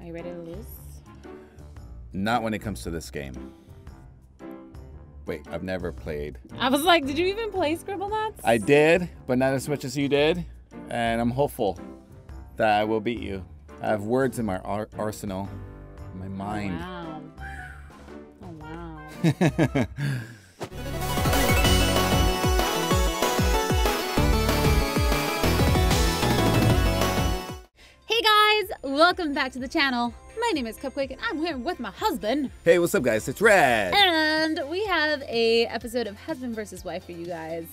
Are you ready to lose? Not when it comes to this game. Wait, I've never played. I was like, did you even play Scribblenauts? I did, but not as much as you did. And I'm hopeful that I will beat you. I have words in my ar- arsenal, in my mind. Wow. Oh wow. welcome back to the channel. My name is Cupquake and I'm here with my husband. hey, what's up, guys? It's Red. And we have a episode of Husband versus Wife for you guys.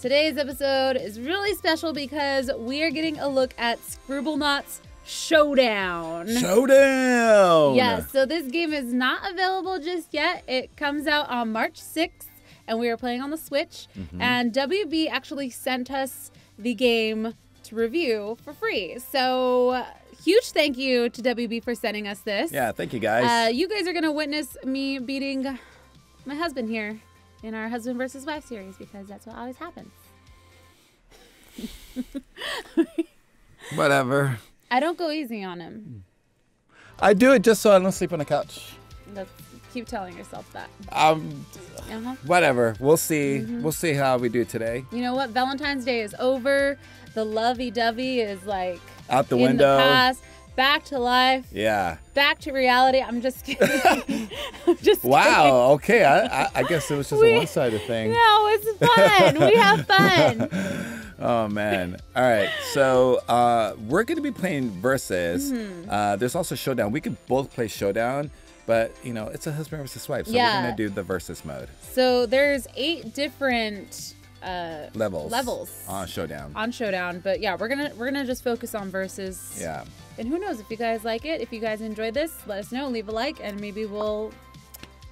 Today's episode is really special because we are getting a look at Scribblenauts Showdown. Showdown! Yes, so this game is not available just yet. It comes out on March 6th, and we are playing on the Switch. Mm-hmm. And WB actually sent us the game to review for free. So, huge thank you to WB for sending us this. Yeah, thank you, guys. Uh, you guys are going to witness me beating my husband here in our husband versus wife series because that's what always happens. Whatever. I don't go easy on him. I do it just so I don't sleep on the couch. That's, keep telling yourself that. Um, Uh-huh. whatever. We'll see. Mm-hmm. We'll see how we do today. You know what? Valentine's Day is over. The lovey-dovey is like Out the in window. the past. Back to life. Yeah. Back to reality. I'm just kidding. I'm just Wow. Okay. I, I, I guess it was just We- a one-sided thing. No, it's fun. we have fun. Oh man! All right, so uh, we're gonna be playing versus. Mm-hmm. Uh, there's also showdown. We could both play showdown, but you know it's a husband versus wife, so Yeah. we're gonna do the versus mode So there's eight different uh, levels. Levels. on showdown. on Showdown, but yeah, we're gonna we're gonna just focus on versus. Yeah. And who knows if you guys like it? If you guys enjoyed this, let us know. Leave a like, and maybe we'll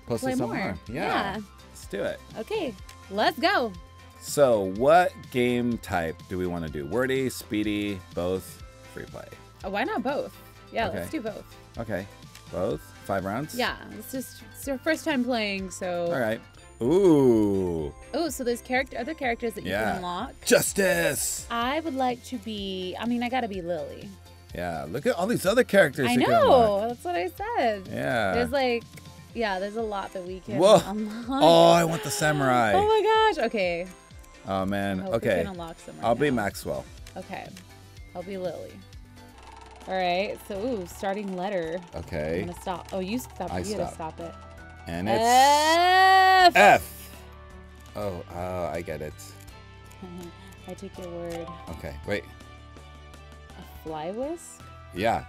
Post play more. more. Yeah. Yeah. Let's do it. Okay, let's go. So, what game type do we want to do? Wordy, speedy, both, free play. Oh, why not both? Yeah, let's do both. Okay, both. Five rounds. Yeah, it's just it's your first time playing, so. All right. Ooh, Oh, so there's character other characters that you Yeah. can unlock. justice. I would like to be. I mean, I gotta be Lily. Yeah. Look at all these other characters. I you can know. That's what I said. Yeah. There's like, yeah, there's a lot that we can Whoa. unlock. Oh, I want the samurai. Oh my gosh. Okay. Oh man. Okay. can unlock some. right I'll be. Maxwell. Okay. I'll be Lily. All right. So, ooh, starting letter. I'm Okay. gonna stop. Oh, you stop. I you gotta stop it. And it's F. F. Oh, oh, I get it. I took your word. Okay. Wait. A fly whisk? Yeah.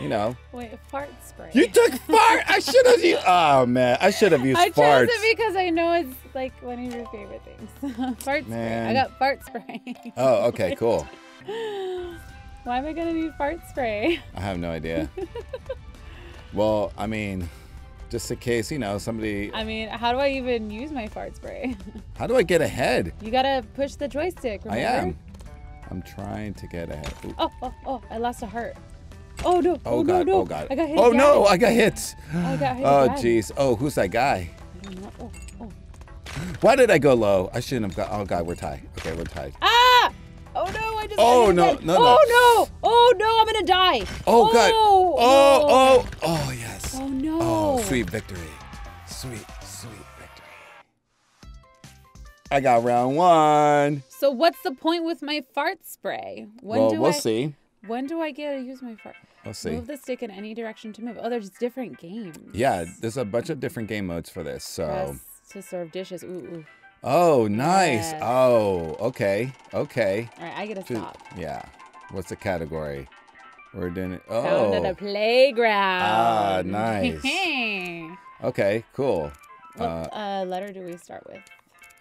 You know. Wait, fart spray. You took fart. I should have used. Oh man, I should have used I chose it because I know it's like one of your favorite things. fart spray. I got fart spray. Oh, okay, cool. Why am I gonna need fart spray? I have no idea. Well, I mean, just in case you know somebody. I mean, how do I even use my fart spray? How do I get ahead? You gotta push the joystick. Remember? I am. I'm trying to get ahead. Ooh. Oh, oh, oh! I lost a heart. Oh no! Oh, Oh, god! no! no! Oh god! I got hit. oh again. no! I got hit. I got hit. Oh jeez. Oh, who's that guy? Know. Oh, oh. Why did I go low? I shouldn't have got. Oh god, we're tied. Okay, we're tied. Ah! Oh no! I just. got Oh, no, no, no. Oh no! Oh no! I'm gonna die. Oh god. Oh, Oh oh oh yes. Oh no! Oh, sweet victory. Sweet, sweet victory. I got round one. So what's the point with my fart spray? When well, do we'll I, see. When do I get to use my fart? We'll see. Move the stick in any direction to move. Oh, there's different games. Yeah, there's a bunch of different game modes for this. So. Press to serve dishes. Ooh, ooh. Oh, nice. Yes. Oh, okay. Okay. All right, I get to Shoot. stop. Yeah. What's the category? We're doing it. Oh. at a playground. Ah, nice. Okay, cool. Uh, uh, letter do we start with?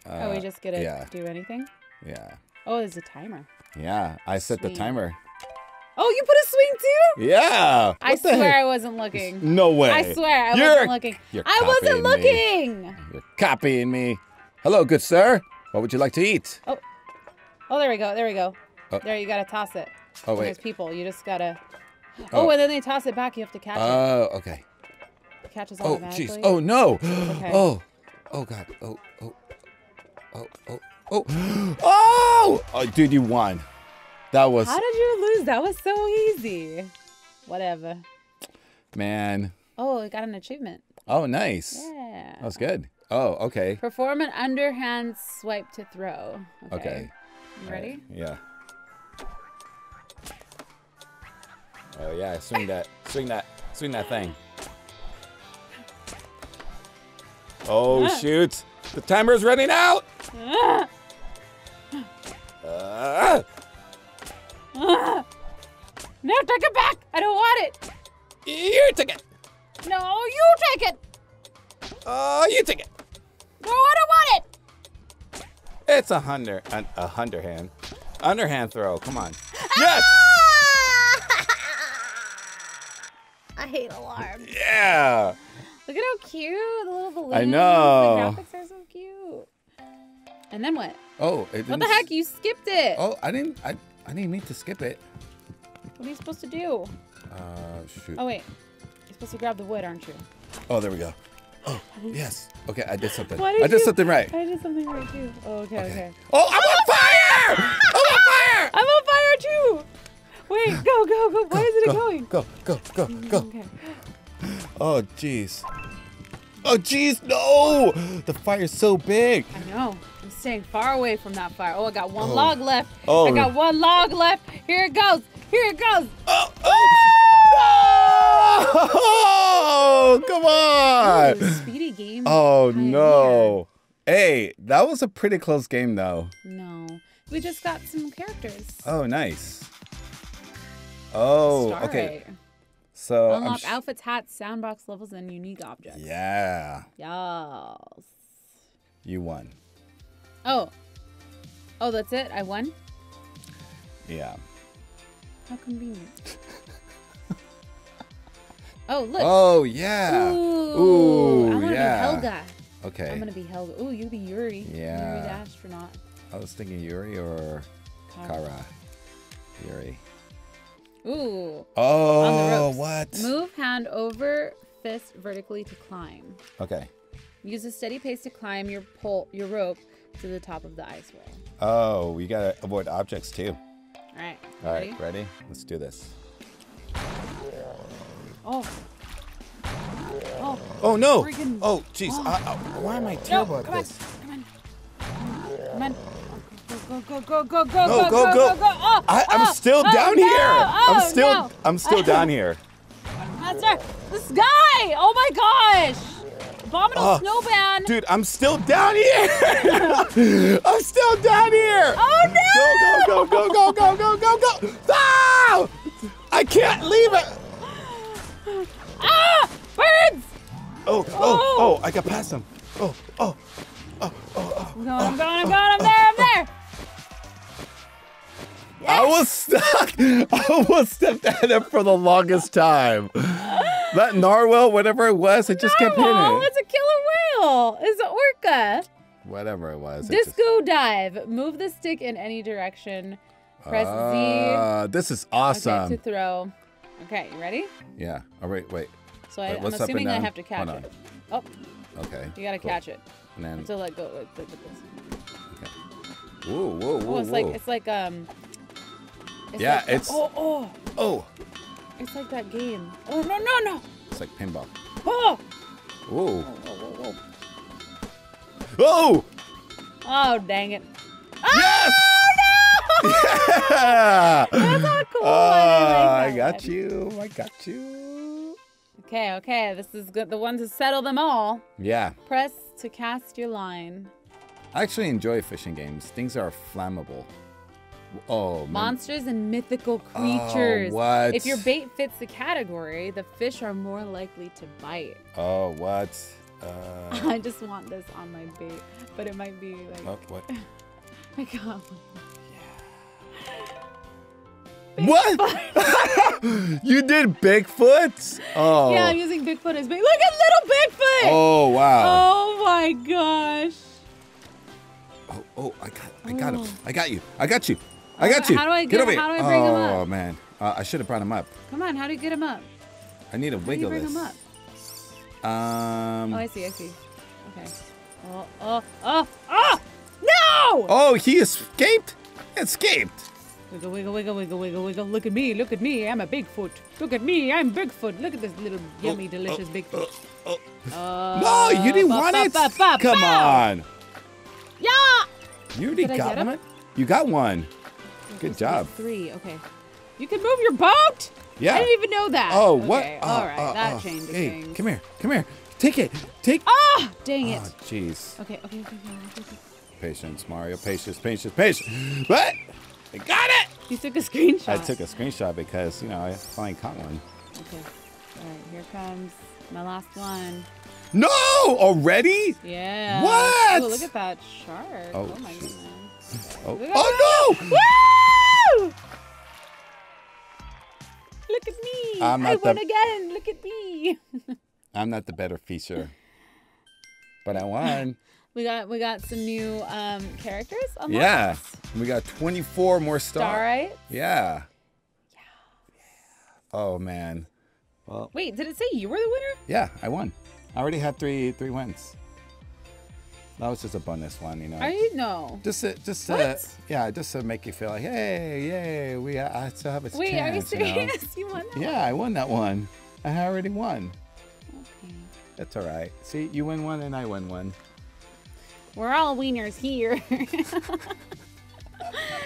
uh, oh, we just get to yeah. do anything? Yeah. Oh, there's a timer. Yeah. I set the timer. Oh, you put a swing too? Yeah. I What the swear heck? I wasn't looking. No way. I swear I You're- wasn't looking. you're I wasn't copying me. looking. You're copying me. Hello, good sir. What would you like to eat? Oh, there we go. There we go. Oh. There, you gotta toss it. Oh, wait. There's people. You just gotta. Oh, Oh. and then they toss it back. You have to catch it. Oh, okay. It catches Oh, automatically. Oh, jeez. Oh, no. Okay. Oh, oh, God. Oh, oh, oh, oh, oh. Oh! Oh, dude, you won. That was. How did you lose? That was so easy. Whatever. Man. Oh, I got an achievement. Oh, nice. Yeah. That was good. Oh, okay. Perform an underhand swipe to throw. Okay. Okay. You ready? Yeah. Oh yeah, swing that, swing that, swing that thing. Oh Ah. shoot! The timer's running out. Ah! Ah! Ah! No, take it back! I don't want it! you take it. No, you take it! Oh, you take it. No, I don't want it! It's a under, an, a underhand, underhand throw. Come on. Yes. I hate alarms. Yeah. Look at how cute the little balloons. I know. The graphics are so cute. And then what? Oh, it What the heck? You skipped it. Oh, I didn't. I, I didn't mean to skip it. What are you supposed to do? Uh, shoot. Oh wait, you're supposed to grab the wood, aren't you? Oh, there we go. Oh, yes. Okay, I did something. Did I did you- something right. I did something right too. Oh, okay, okay. Oh, I'm on fire! I'm on fire! I'm on fire too. Wait, go, go, go. Why isn't it go, going? Go, go, go, go. Okay. Oh, jeez. Oh, jeez, no! The fire's so big. I know. I'm staying far away from that fire. Oh, I got one Oh. log left. Oh. I got one log left. Here it goes. Here it goes. Oh, oh! No! Come on! Ooh, speedy game. Oh, pioneer. no. Hey, that was a pretty close game, though. No. We just got some characters. Oh, nice. Oh, okay. So Unlock sh- outfits, hats, sandbox levels, and unique objects. Yeah, Yes. you won. Oh. Oh, that's it? I won? Yeah. How convenient. oh, look. Oh yeah. Ooh. Ooh, I want to yeah. be Helga. Okay. I'm going to be Helga. Ooh, you be Yuri. Yeah. Yuri the astronaut. I was thinking Yuri or Kara. Yuri. Ooh. Oh, On the ropes. what? Move hand over fist vertically to climb. Okay. Use a steady pace to climb your pole, your rope to the top of the ice wall. Oh, we gotta avoid objects too. All right. All ready? right, ready? Let's do this. Oh. Oh. Oh no! Friggin- Oh, jeez. Oh. Why am I No, terrible at come on. this? Come on. Come on. Go, go, go, go, go, go, Go, go, go, go, go. go. Oh, I, I'm oh, still oh, down no. here. Oh, I'm still, no. I'm still down here. Master, this guy! Oh my gosh! Abominable Oh, snowman! Dude, I'm still down here. I'm still down here. Oh no! Go, go, go, go, go, go, go, go. Ah! I can't leave it. Ah! Birds! Oh, oh, Oh. oh, I got past him. Was stuck. I was stuck at it for the longest time. That narwhal, whatever it was, it just kept hitting Oh, it. it's a killer whale! It's an orca! Whatever it was. it just- Disco dive. Move the stick in any direction. Press Z. Ah, this is awesome. Okay, to throw. Okay, you ready? Yeah. All right, wait. So I, Wait, I'm what's up and assuming I have to catch Hold it. Oh, Okay. you gotta cool. catch it. And then, So let go. Like, look at this. whoa, whoa, whoa, Oh, it's whoa. like it's like um. It's Yeah, like it's- Oh, oh! oh, It's like that game. Oh no no no! it's like pinball. Oh! Whoa. Whoa, whoa, whoa. Oh! Oh dang it! Yes! Yeah! That's not cool. Ah, I I like that got you. I got you. Okay, okay. This is good. The one to settle them all. Yeah. Press to cast your line. I actually enjoy fishing games. Things are flammable. Oh, man. Monsters and mythical creatures. Oh, what? If your bait fits the category, the fish are more likely to bite. Oh, what? Uh, I just want this on my bait, but it might be like. oh, what? I got What? you did Bigfoot? Oh. Yeah, I'm using Bigfoot as bait. Look at little Bigfoot! Oh, wow. Oh my gosh. Oh, oh, I got, I got Oh. him. I got you. I got you. I got you. how do I get get- over here. how do I bring him up? oh man, uh, I should have brought him up. Come on, how do you get him up? I need to How do you wiggle bring this. him up? Um. Oh, I see, I see. Okay. Oh, oh, oh, oh! No! Oh, he escaped. Escaped. Wiggle, wiggle, wiggle, wiggle, wiggle, wiggle. Look at me, look at me. I'm a Bigfoot. Look at me, I'm Bigfoot. Look at this little yummy, delicious oh, Bigfoot. Uh, No, you didn't ba, want ba, it. ba, Come on. Yeah! You already Did got one. You got one. Good Supposed to be job. Three, okay. You can move your boat? Yeah. I didn't even know that. Oh, what? Okay, Oh, all right, oh, that oh. changes Hey, things. come here. Come here. Take it. Take. Ah, dang it. Oh, jeez. Okay, okay, okay, okay. Patience, Mario. Patience, patience, patience. What? I got it. You took a screenshot. I took a screenshot because, you know, I finally caught one. Okay. All right, here comes my last one. No! Already? Yeah. What? Ooh, look at that shark. Oh, Oh, my goodness. Oh, oh no! Look at me. I'm I won the- again. Look at me. I'm not the better feature. But I won. We got we got some new um characters unlocked. yeah. We got 24 more stars. All right. Yeah. Yeah. Oh, man. Well, Wait, did it say you were the winner? yeah, I won. I already had three three wins. That was just a bonus one, you know. I you no? Just to, just to, yeah, just to make you feel like, hey, yay, we I still have a Wait, are you chance. you know? You, won that? Yeah, I won that one. I already won. Okay. That's all right. See, you win one and I win one. We're all wieners here.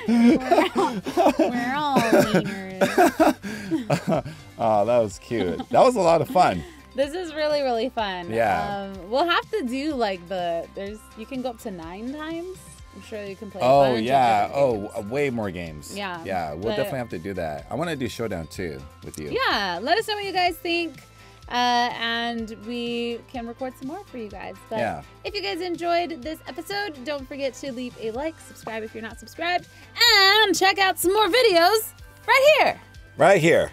we're, all, we're all wieners. Oh, that was cute. that was a lot of fun. This is really really fun. Yeah. Um, we'll have to do like the there's you can go up to nine times. I'm sure you can play. Oh yeah. Oh, uh, way more games. Yeah, Yeah, we'll but- definitely have to do that. I want to do showdown too with you. Yeah. Let us know what you guys think. Uh, and we can record some more for you guys. But Yeah. if you guys enjoyed this episode, don't forget to leave a like, subscribe if you're not subscribed, and check out some more videos right here. Right here.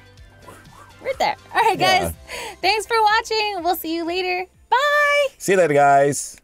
Right there. All right, Yeah. guys. Thanks for watching. We'll see you later. Bye. See you later, guys.